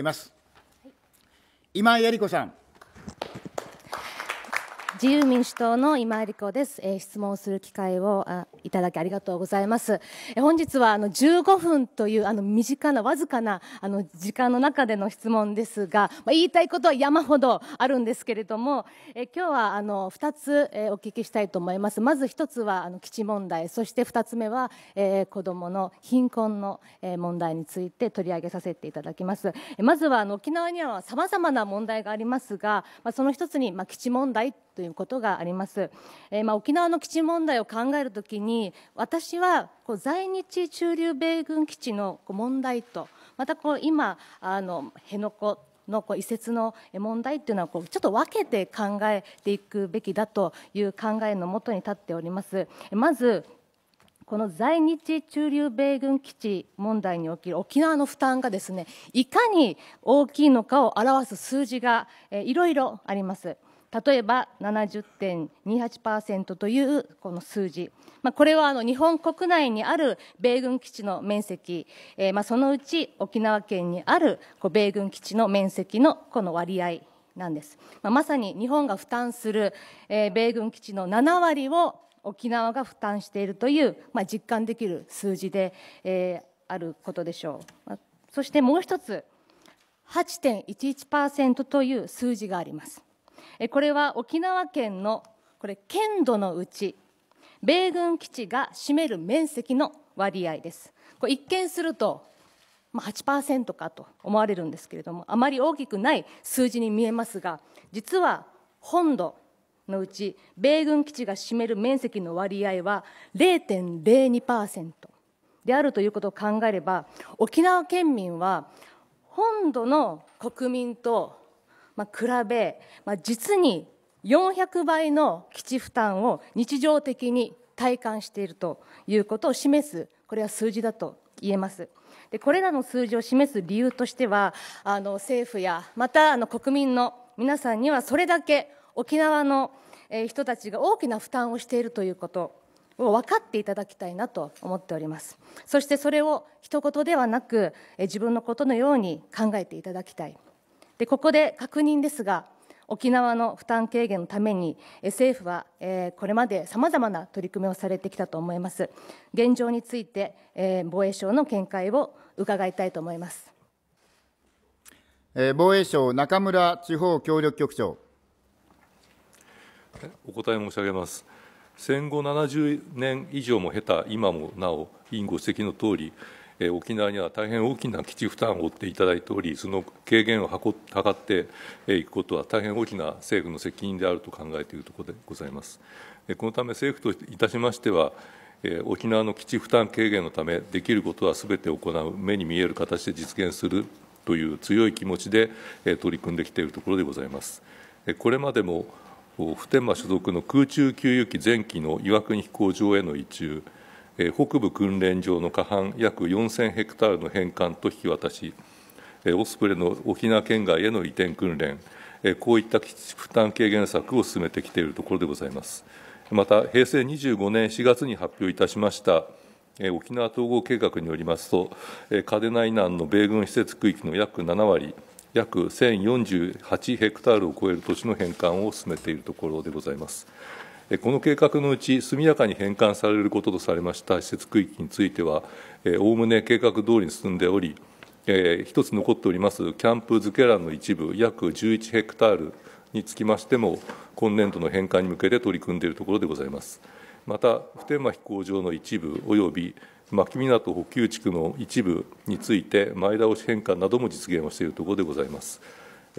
います。今井絵理子さん。自由民主党の今井理子です、えー、質問する機会をあいただきありがとうございます、えー、本日はあの15分というあの短なわずかなあの時間の中での質問ですが、まあ、言いたいことは山ほどあるんですけれども、えー、今日はあの2つ、えー、お聞きしたいと思います。まず1つはあの基地問題。そして2つ目は、えー、子どもの貧困の、えー、問題について取り上げさせていただきます。えまずはあの沖縄にはさまざまな問題がありますが、まあ、その一つに、まあ、基地問題ということがあります、えー、まあ、沖縄の基地問題を考えるときに私はこう在日駐留米軍基地の問題とまたこう今あの辺野古のこう移設の問題っていうのはこうちょっと分けて考えていくべきだという考えのもとに立っておりますまずこの在日駐留米軍基地問題における沖縄の負担がですねいかに大きいのかを表す数字がいろいろあります。例えば70.28%というこの数字、まあ、これはあの日本国内にある米軍基地の面積、えー、まあそのうち沖縄県にあるこう米軍基地の面積のこの割合なんです、まあ、まさに日本が負担する、えー、米軍基地の7割を沖縄が負担しているという、まあ、実感できる数字で、えー、あることでしょう、まあ、そしてもう一つ8.11%という数字があります。これは沖縄県のこれ県土のうち米軍基地が占める面積の割合です。これ一見すると8%かと思われるんですけれどもあまり大きくない数字に見えますが実は本土のうち米軍基地が占める面積の割合は0.02%であるということを考えれば沖縄県民は本土の国民とまあ、比べ、まあ、実に400倍の基地負担を日常的に体感しているということを示すこれは数字だと言えます。でこれらの数字を示す理由としてはあの政府やまたあの国民の皆さんにはそれだけ沖縄の人たちが大きな負担をしているということを分かっていただきたいなと思っております。そしてそれを一言ではなく自分のことのように考えていただきたい。でここで確認ですが、沖縄の負担軽減のために、政府はこれまでさまざまな取り組みをされてきたと思います。現状について、防衛省の見解を伺いたいと思います。防衛省、中村地方協力局長。お答え申し上げます。戦後70年以上も経た今もなお、委員ご指摘のとおり、え沖縄には大変大きな基地負担を負っていただいており、その軽減を図っていくことは、大変大きな政府の責任であると考えているところでございます。このため、政府といたしましては、沖縄の基地負担軽減のため、できることはすべて行う、目に見える形で実現するという強い気持ちで取り組んできているところでございます。これまでも普天間所属の空中給油機前期の岩国飛行場への移駐、北部訓練場の過半約4000ヘクタールの返還と引き渡し、オスプレイの沖縄県外への移転訓練、こういった基地負担軽減策を進めてきているところでございます。また、平成25年4月に発表いたしました沖縄統合計画によりますと、嘉手納以南の米軍施設区域の約7割、約1048ヘクタールを超える土地の返還を進めているところでございます。この計画のうち、速やかに返還されることとされました施設区域については、おおむね計画通りに進んでおり、一つ残っておりますキャンプズケランの一部、約11ヘクタールにつきましても、今年度の返還に向けて取り組んでいるところでございます。また、普天間飛行場の一部および牧港補給地区の一部について、前倒し返還なども実現をしているところでございます。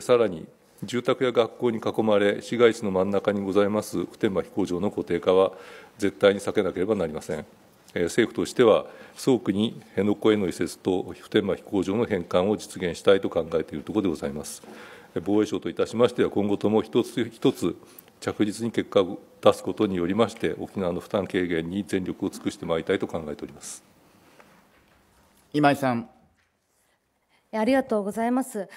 さらに住宅や学校に囲まれ、市街地の真ん中にございます普天間飛行場の固定化は、絶対に避けなければなりません。政府としては、早期に辺野古への移設と普天間飛行場の返還を実現したいと考えているところでございます。防衛省といたしましては、今後とも一つ一つ着実に結果を出すことによりまして、沖縄の負担軽減に全力を尽くしてまいりたいと考えております今井さん。ありがとうございます。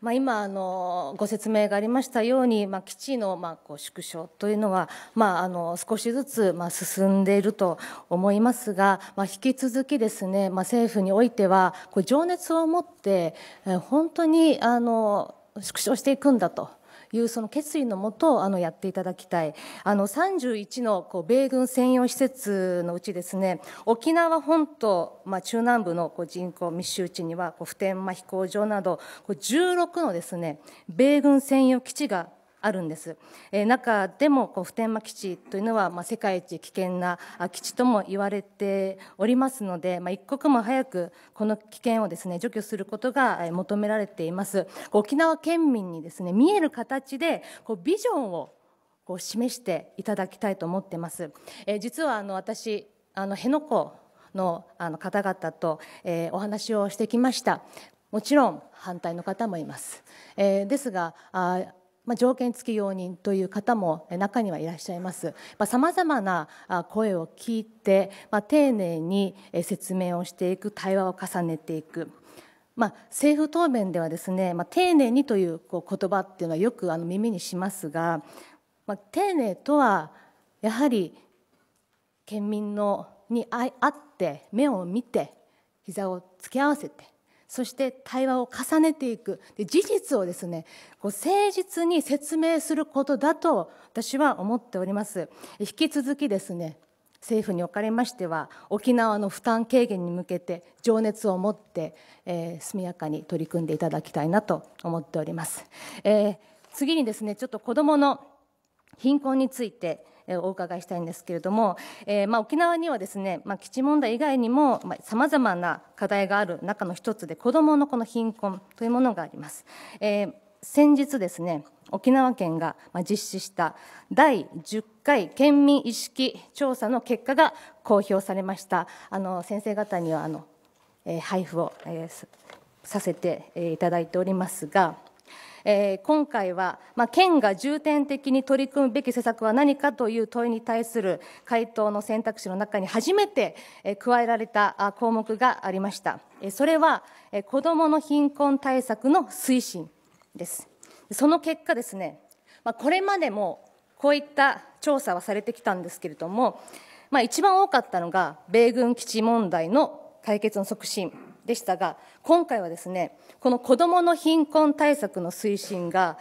まあ、今あのご説明がありましたように、まあ、基地のまあこう縮小というのは、まあ、あの少しずつまあ進んでいると思いますが、まあ、引き続きですね、まあ、政府においてはこう情熱を持って本当にあの縮小していくんだと。いうその決意のもとあのやっていただきたい。あの31のこう米軍専用施設のうちですね沖縄本島、まあ、中南部のこう人口密集地にはこう普天間飛行場などこう16のですね米軍専用基地があるんです。えー、中でもこう普天間基地というのは、まあ、世界一危険な基地とも言われておりますので、まあ、一刻も早くこの危険をですね除去することが求められています。沖縄県民にですね見える形でこうビジョンをこう示していただきたいと思ってます。えー、実はあの私あの辺野古のあの方々と、えー、お話をしてきました。もちろん反対の方もいます。えー、ですがあまあ、条件付き容認という方も中にはいらっしゃいます。さまざ、まな声を聞いて、まあ、丁寧に説明をしていく対話を重ねていく。まあ、政府答弁ではですね、まあ、丁寧にというこう言葉っていうのはよくあの耳にしますが、まあ、丁寧とはやはり県民のに会って目を見て膝を突き合わせてそして対話を重ねていく。で事実をですねこう誠実に説明することだと私は思っております。引き続きですね政府におかれましては沖縄の負担軽減に向けて情熱を持って、えー、速やかに取り組んでいただきたいなと思っております、えー、次にですねちょっと子どもの貧困についてお伺いしたいんですけれども、えー、まあ、沖縄にはですね、まあ、基地問題以外にもさまざ、まな課題がある中の一つで子どものこの貧困というものがあります。えー、先日ですね沖縄県が実施した第10回県民意識調査の結果が公表されましたあの先生方にはあの、えー、配布を、えー、させていただいておりますがえー、今回は、まあ、県が重点的に取り組むべき施策は何かという問いに対する回答の選択肢の中に初めて、えー、加えられた項目がありました。えー、それは、えー、子どもの貧困対策の推進です。その結果ですね、まあ、これまでもこういった調査はされてきたんですけれども、まあ、一番多かったのが米軍基地問題の解決の促進でしたが今回はですねこの子どもの貧困対策の推進が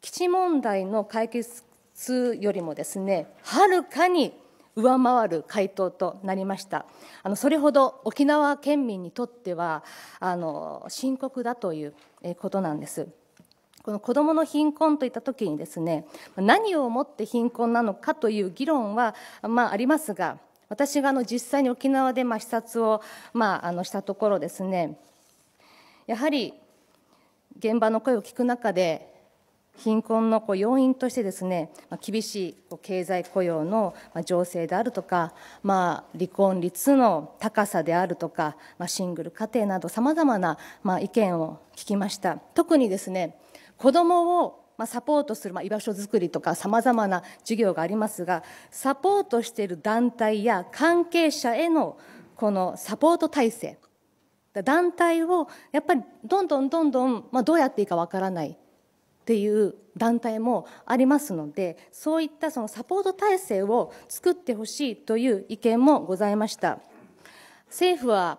基地問題の解決よりもですねはるかに上回る回答となりました。あのそれほど沖縄県民にとってはあの深刻だということなんです。この子どもの貧困といった時にですね何をもって貧困なのかという議論は、まあ、ありますが私があの実際に沖縄でまあ視察をまああのしたところですねやはり現場の声を聞く中で貧困のこう要因としてですねまあ厳しい経済雇用の情勢であるとか、まあ、離婚率の高さであるとか、まあ、シングル家庭などさまざまなまあ意見を聞きました。特にですね子どもをまあ、サポートする、まあ、居場所づくりとかさまざまな事業がありますがサポートしている団体や関係者へのこのサポート体制団体をやっぱりどんどんどんどん、まあ、どうやっていいかわからないっていう団体もありますのでそういったそのサポート体制を作ってほしいという意見もございました。政府は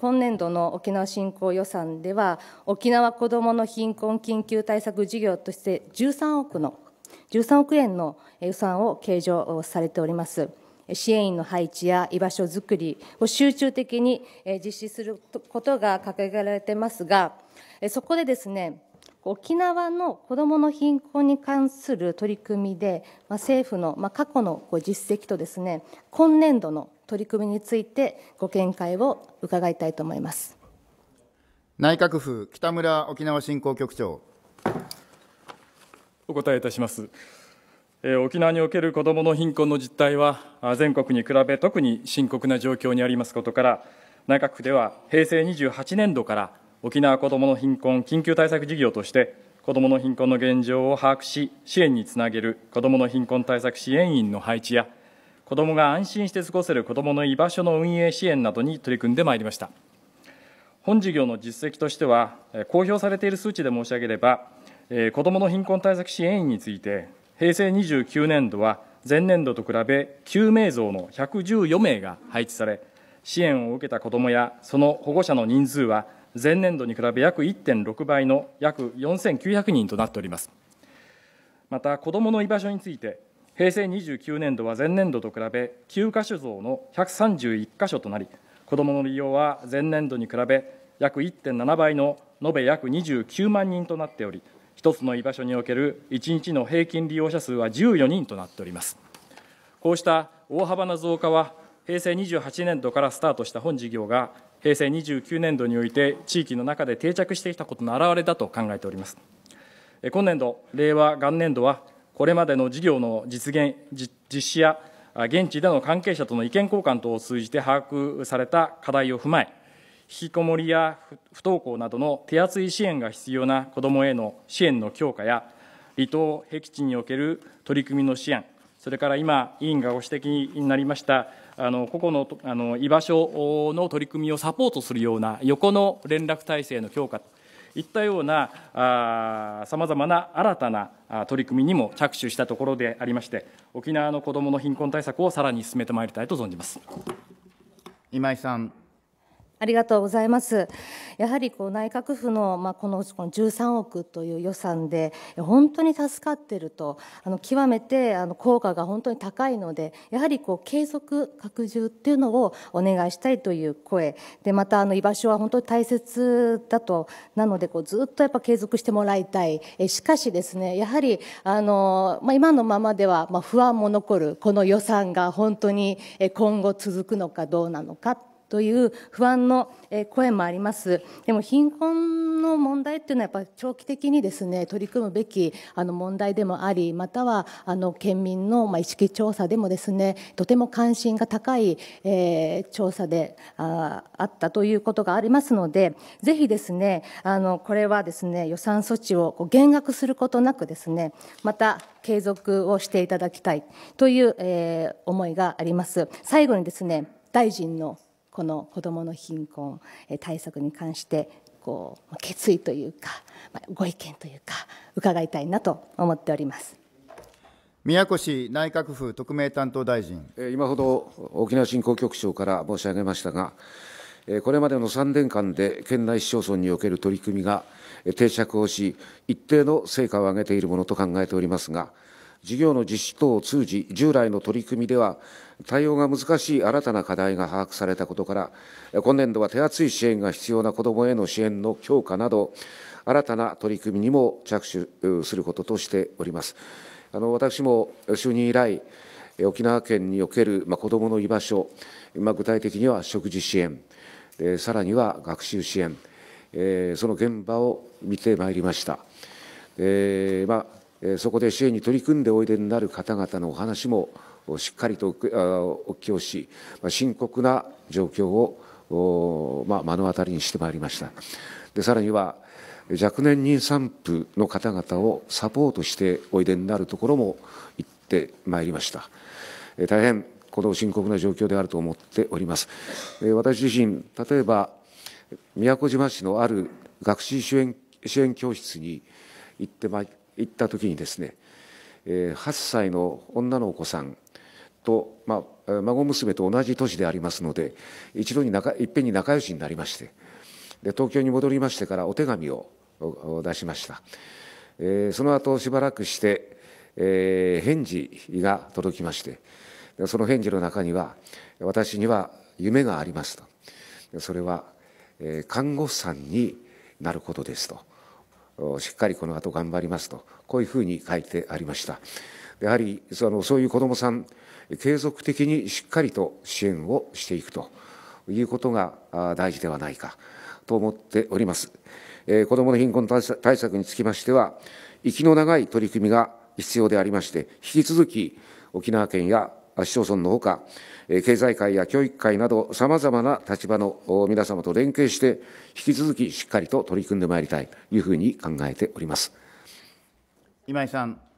今年度の沖縄振興予算では、沖縄子どもの貧困緊急対策事業として13億の、13億円の予算を計上されております。支援員の配置や居場所づくりを集中的に実施することが掲げられてますが、そこでですね、沖縄の子どもの貧困に関する取り組みで、政府の過去の実績とですね、今年度の取り組みについてご見解を伺いたいと思います内閣府北村沖縄振興局長お答えいたします。沖縄における子どもの貧困の実態は、全国に比べ特に深刻な状況にありますことから、内閣府では平成28年度から沖縄子どもの貧困緊急対策事業として、子どもの貧困の現状を把握し、支援につなげる子どもの貧困対策支援員の配置や、子どもが安心して過ごせる子どもの居場所の運営支援などに取り組んでまいりました本事業の実績としては、公表されている数値で申し上げれば、子どもの貧困対策支援員について、平成29年度は前年度と比べ、9名増の114名が配置され、支援を受けた子どもやその保護者の人数は、前年度に比べ約1.6倍の約4900人となっております。また、子どもの居場所について、平成29年度は前年度と比べ、9か所増の131か所となり、子どもの利用は前年度に比べ約1.7倍の延べ約29万人となっており、一つの居場所における1日の平均利用者数は14人となっております。こうした大幅な増加は、平成28年度からスタートした本事業が、平成29年度において地域の中で定着してきたことの表れだと考えております。今年度、令和元年度は、これまでの事業の実現、実施や現地での関係者との意見交換等を通じて把握された課題を踏まえ、引きこもりや不登校などの手厚い支援が必要な子どもへの支援の強化や、離島、僻地における取り組みの支援、それから今、委員がご指摘になりました、あの個々のあの居場所の取り組みをサポートするような横の連絡体制の強化いったようなさまざまな新たな取り組みにも着手したところでありまして、沖縄の子どもの貧困対策をさらに進めてまいりたいと存じます今井さん。ありがとうございます。やはりこう内閣府の、まあ、この13億という予算で本当に助かっているとあの極めてあの効果が本当に高いのでやはりこう継続拡充っていうのをお願いしたいという声でまたあの居場所は本当に大切だとなのでこうずっとやっぱ継続してもらいたいえしかしですねやはりあの、まあ、今のままでは、ま、不安も残るこの予算が本当に今後続くのかどうなのかという不安の声もあります。でも貧困の問題っていうのはやっぱ長期的にですね取り組むべきあの問題でもありまたはあの県民のまあ意識調査でもですねとても関心が高い、えー、調査でああったということがありますのでぜひですねあのこれはですね予算措置をこう減額することなくですねまた継続をしていただきたいという、えー、思いがあります。最後にですね大臣のこの子どもの貧困対策に関してこう決意というかご意見というか伺いたいなと思っております。宮越内閣府特命担当大臣。今ほど沖縄振興局長から申し上げましたがこれまでの3年間で県内市町村における取り組みが定着をし一定の成果を上げているものと考えておりますが事業の実施等を通じ、従来の取り組みでは、対応が難しい新たな課題が把握されたことから、今年度は手厚い支援が必要な子どもへの支援の強化など、新たな取り組みにも着手することとしております。あの私も就任以来、沖縄県における、ま、子どもの居場所、ま、具体的には食事支援、えさらには学習支援、え、その現場を見てまいりました。えーまあそこで支援に取り組んでおいでになる方々のお話もしっかりとお聞きをし、深刻な状況を、ま、目の当たりにしてまいりました。でさらには若年妊産婦の方々をサポートしておいでになるところも行ってまいりました。大変この深刻な状況であると思っております。私自身、例えば宮古島市のある学習支援支援教室に行ってまい行った時にですね8歳の女のお子さんと、まあ、孫娘と同じ年でありますので一度に仲いっぺんに仲良しになりましてで東京に戻りましてからお手紙を出しました、えー、その後しばらくして、えー、返事が届きましてその返事の中には私には夢がありますと。それは、えー、看護師さんになることですと。しっかりこの後頑張りますとこういうふうに書いてありましたやはりそのそういう子どもさん継続的にしっかりと支援をしていくということが大事ではないかと思っております。えー、子どもの貧困対策につきましては、息の長い取り組みが必要でありまして、引き続き沖縄県や市町村のほか、経済界や教育界など、さまざまな立場の皆様と連携して、引き続きしっかりと取り組んでまいりたいというふうに考えております今井さん。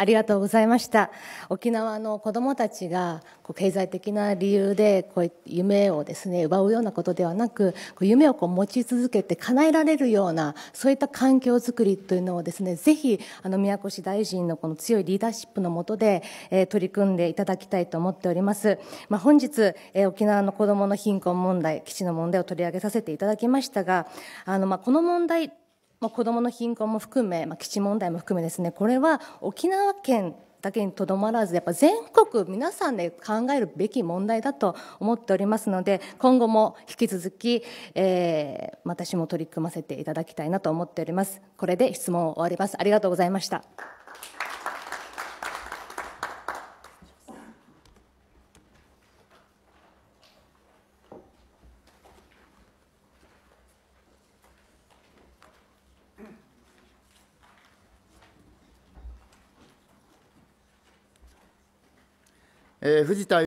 ありがとうございました。沖縄の子どもたちがこう経済的な理由でこう夢をですね奪うようなことではなく、夢をこう持ち続けて叶えられるようなそういった環境づくりというのをですねぜひあの宮越大臣のこの強いリーダーシップの下で、えー取り組んでいただきたいと思っております。まあ、本日、えー沖縄の子どもの貧困問題、基地の問題を取り上げさせていただきましたが、あのまあこの問題まあ、子どもの貧困も含め、まあ、基地問題も含めですねこれは沖縄県だけにとどまらずやっぱ全国皆さんで考えるべき問題だと思っておりますので今後も引き続き、えー私も取り組ませていただきたいなと思っております。これで質問を終わります。ありがとうございました。えー藤田